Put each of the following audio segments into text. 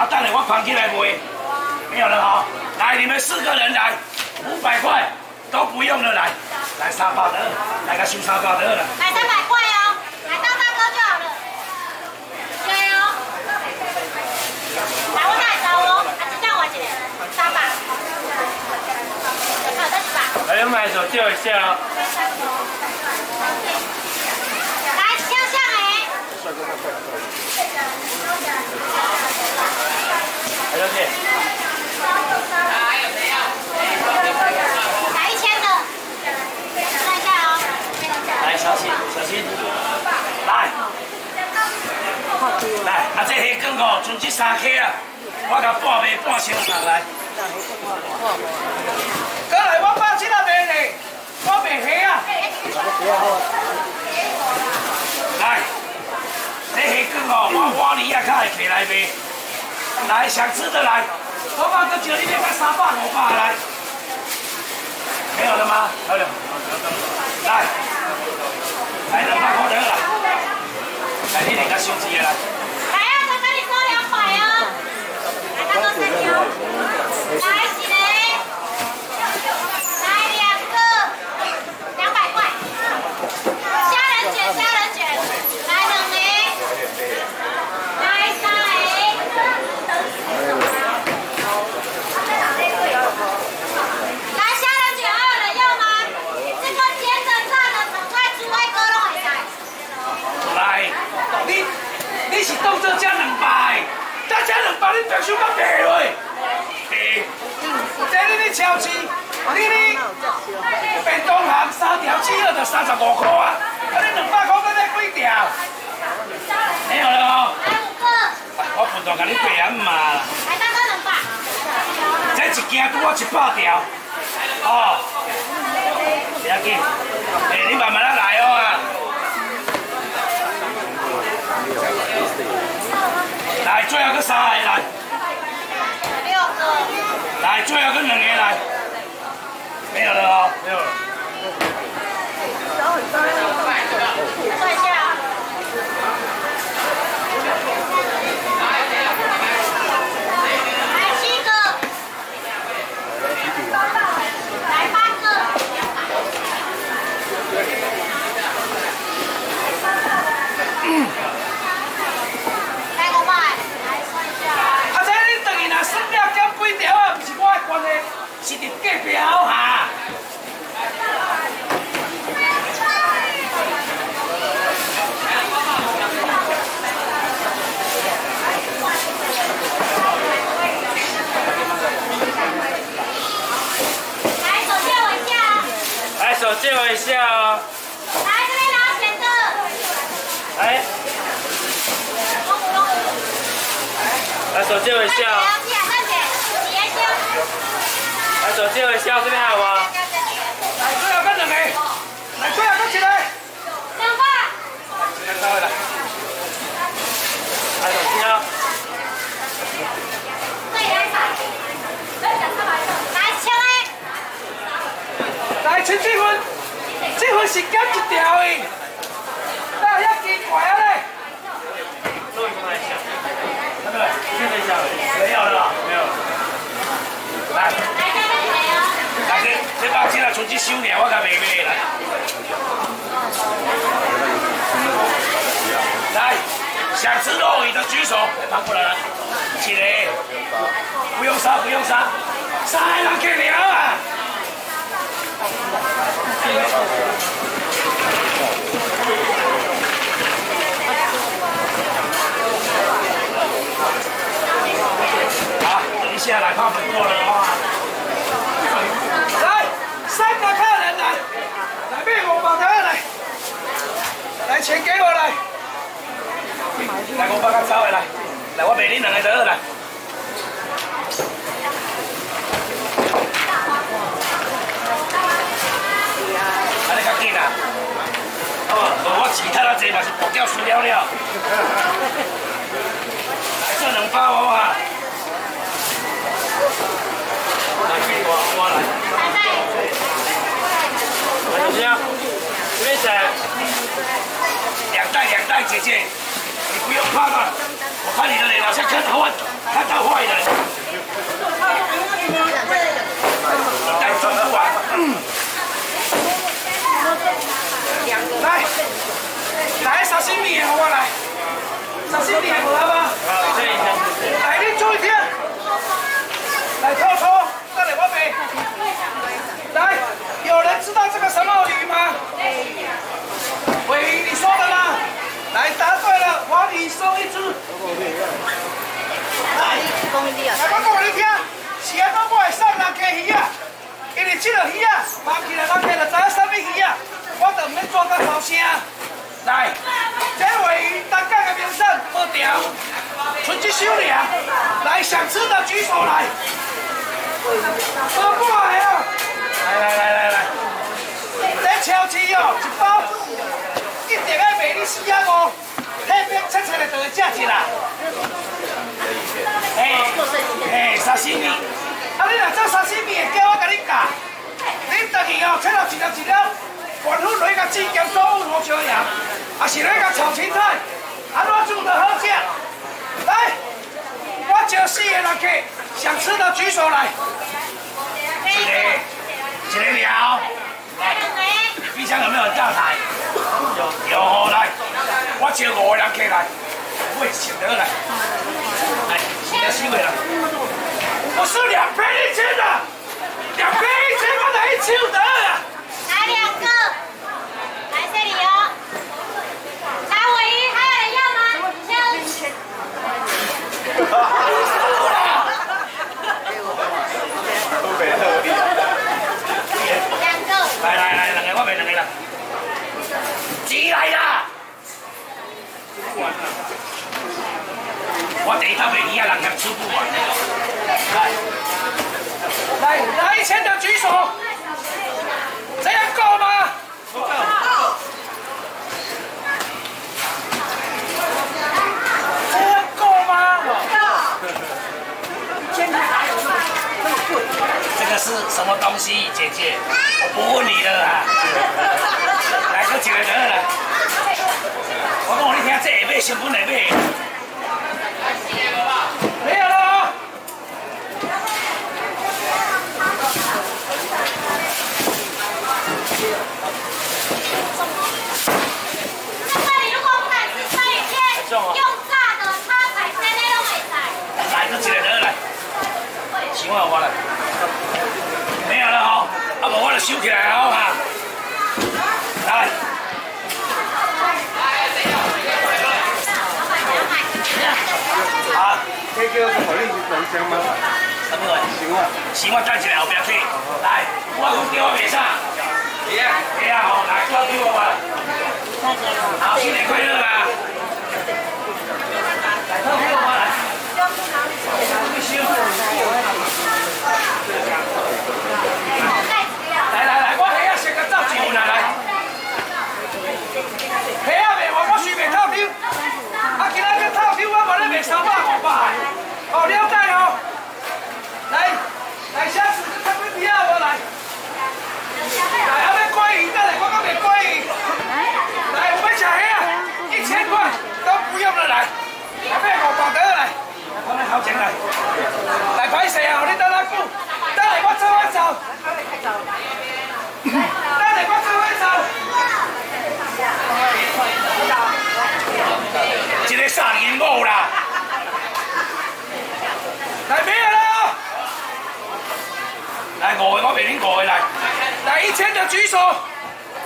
啊，等下我扛起来卖。没有了哈，来，你们四个人来，五百块都不用了，来，来三百的，来个收三百的了。来三百块哦，来到大哥就好了。加油！来我带走哦，啊，这样我一个三百。好，这是吧？来，买手叫一下哦。来，向向哎。来，小姐。来一千的，看一下哦。来，小心，小心。来，来，啊，这黑根哦，剩这三颗啊，我甲半卖半箱上来。过来，我八七啊卖嘞，我卖黑啊。来，这黑根哦，我碗里啊，较会起来卖。来，想吃的来。我把个酒里面把三放五百来，没有了吗？还有，来，来两百块得了，来你两个收钱来。来啊，再给你收两百哦，来大哥三牛，来几个？来两个，两百块，虾仁卷，虾仁卷，来两个，来三个。来虾仁卷还有人要吗？这个煎的、炸的、等菜、猪外哥都会在。来，你你是当做加两百，加加两百你必须要赔落。嘿，这你你超市，你你便当行三条鸡肉就三十五块啊，啊你两百块要买几条？没有了哦。我分段给你赔啊嘛。来大哥两百。这一件拄我一百条，哦，不要紧，哎，你慢慢来哦啊。来，最后个三个来。六个。来，最后个两个来。没有了哦，没有了。算一下。来七个。来八个。来五百，来算一下。啊，这你等于若算了减几条啊，不是我的关系，是你隔壁好下。来手借我一下啊。来，手借我一下哦。来这边拿钱的。来，来手借我一下哦。来手借我一下，这边还有吗？来，最后个两个，来，最后个一个。两百。两个来。来手机啊。来，请这份，这份是减一条的，那遐奇怪啊嘞！录一下一下。那个，确认一下。没有了，没有。来，来这这包钱啊，存去收了，我甲卖卖来。来，想吃肉鱼的举手，拿过来来，一个，不用杀，不用杀，三个人去了啊！好，一下来看分过了啊！来，三个客人来，来面五百的来，来钱给我来，来五百个走的来，来我卖你两个得来。啊，你较紧啊！哦，无我钱赚啊济嘛是大叫输了了。来做两包好啊！来，我我来。来手机啊。这边谁？两袋两袋，姐姐。你不用怕的，看你的脸好像看到坏，看到坏人。来，中不完。来，来沙西米，好我来。沙西米好吗？来，你注意听。来，偷偷，再来我背。来，有人知道这个什么鱼吗？伟英，你说的吗？来，答对了，送一只。来，我讲你听，是安怎我会送人家鱼啊？因为这个鱼啊，放起来，人家就知影什么鱼啊，我就唔免做到头声。来，这位单港的名胜无条，剩一手了。来，想吃的举手来。包过来啊！来来来来来，这超市哦，一包一定要卖你四啊五，那边切切的就会价钱啦。嘿，嘿，沙西米，啊你若做沙西米的，叫我甲你教。你等去哦，切落一粒一条，关乎来个鸡姜猪五椒盐，啊是来甲炒青菜，安怎煮的好食？来，我招四个人客，想吃的举手来。一个，一个了。冰箱有没有大台？有，有来，我招五个人客来，我请得来。来，请得四位了。我是两边一千的，两边一千我来一千得了。来两个，来这里哦。查尾鱼还有人要吗？两个。来来来，两个我卖两个啦。钱来啦！我第一套卖鱼啊，人家吃不完。来，来来一千的举手，这样够吗？不够。这样够吗？够这个是什么东西，姐姐？我不问你了啊！来，搁一个得了。我讲你听，这下尾成本下尾。我我来。没有了哈，啊无我就收起来好哈。来。啊，这叫是互你人生吗？什么话？行啊，钱我等一下后壁去。来，我讲叫我卖啥？对啊，对啊吼，来，我叫我吧。好，新年快乐啊！来，偷给我来。必须。来来来，我虾仔先甲走一份来来。虾仔卖我，我随便套丢。啊，今仔个套丢，我无咧卖三百五百的。哦，了解哦。来，来下次看几皮啊，我来。来，还要鲑鱼，再来，我讲卖鲑鱼。来，我们吃虾，一千块都不用了，来。来买五百得来。我们头前来。来歹势啊，你等下久，等下我做我走。等下我做我走。一个三年五啦。来咩啦？来五个，我卖恁五个来。举手。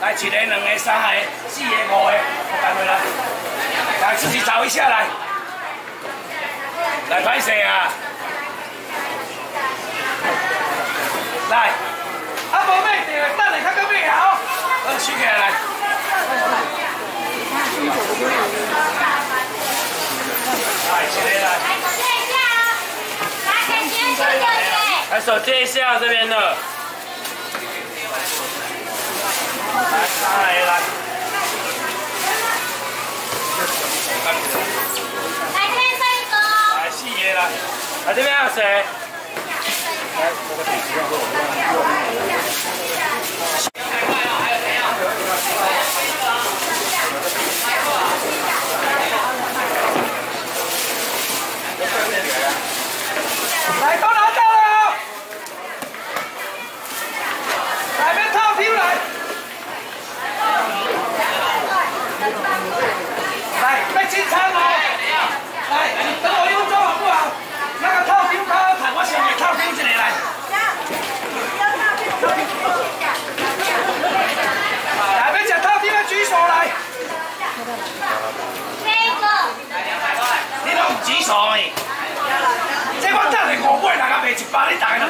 来一个、两个、三个、四个、五个，我干回来。来自己找一下来。来拍谁啊？来，啊无买着，等下较搁买好，我取起来来。来，一个来。来，手接一下啊！来，给先生姐姐。来手接一下这边的。来，三个来。来，先生一个哦。来四个来。来。这边还有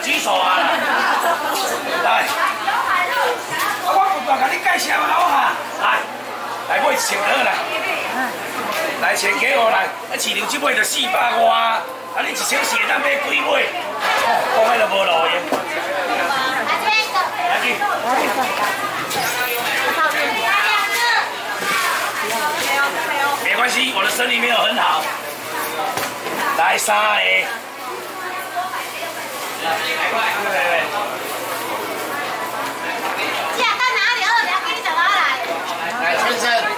举手啊！来，我不断给你介绍好哈，来，来买钱好啦，来钱给我来，啊，市场只卖着四百外，啊，你一小时会当买几哦？讲迄就无路用。来，没关系，我的生意没有很好。来三个。在哪里？你要给你小娃来，来春生。